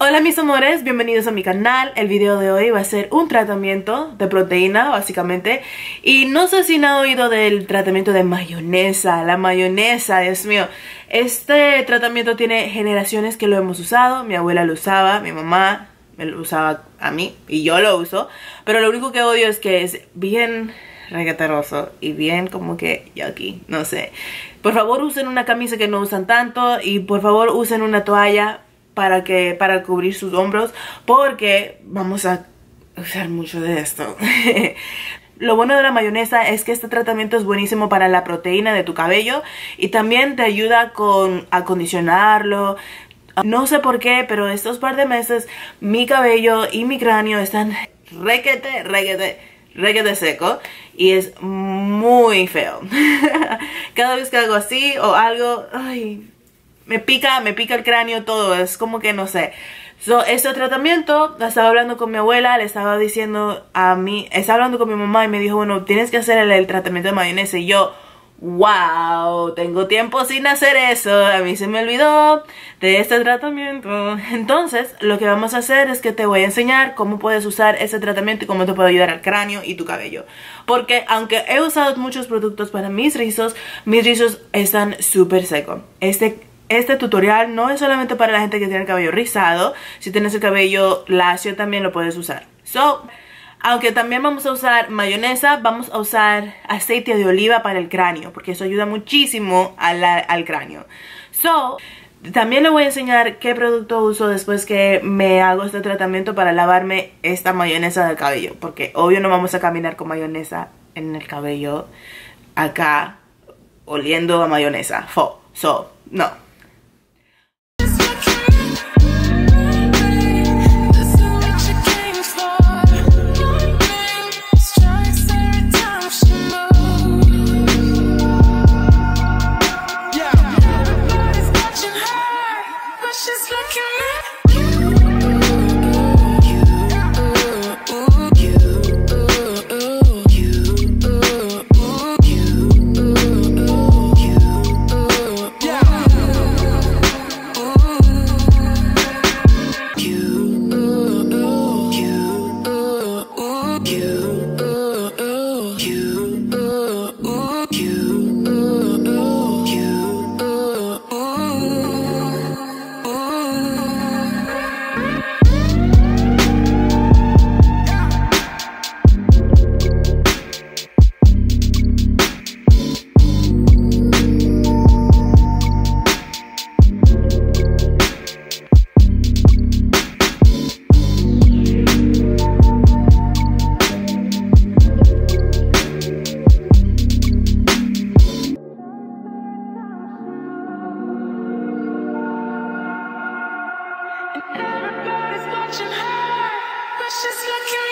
Hola mis amores, bienvenidos a mi canal. El video de hoy va a ser un tratamiento de proteína básicamente y no sé si han oído del tratamiento de mayonesa, la mayonesa, Dios mío. Este tratamiento tiene generaciones que lo hemos usado, mi abuela lo usaba, mi mamá me lo usaba a mí y yo lo uso, pero lo único que odio es que es bien regateroso y bien como que aquí, no sé. Por favor usen una camisa que no usan tanto y por favor usen una toalla para, que, para cubrir sus hombros porque vamos a usar mucho de esto. Lo bueno de la mayonesa es que este tratamiento es buenísimo para la proteína de tu cabello y también te ayuda con acondicionarlo. No sé por qué, pero estos par de meses mi cabello y mi cráneo están requete, requete, requete seco y es muy feo. Cada vez que hago así o algo, ay, me pica, me pica el cráneo, todo, es como que no sé. So, este tratamiento, estaba hablando con mi abuela, le estaba diciendo a mí, estaba hablando con mi mamá y me dijo, bueno, tienes que hacer el, tratamiento de mayonesa y yo, wow, tengo tiempo sin hacer eso, a mí se me olvidó de este tratamiento. Entonces, lo que vamos a hacer es que te voy a enseñar cómo puedes usar ese tratamiento y cómo te puede ayudar al cráneo y tu cabello. Porque aunque he usado muchos productos para mis rizos, mis rizos están súper secos. Este este tutorial no es solamente para la gente que tiene el cabello rizado. Si tienes el cabello lacio también lo puedes usar. So, aunque también vamos a usar mayonesa, vamos a usar aceite de oliva para el cráneo. Porque eso ayuda muchísimo al, cráneo. So, también le voy a enseñar qué producto uso después que me hago este tratamiento para lavarme esta mayonesa del cabello. Porque obvio no vamos a caminar con mayonesa en el cabello acá oliendo a mayonesa. Fo. So, no. precious like you.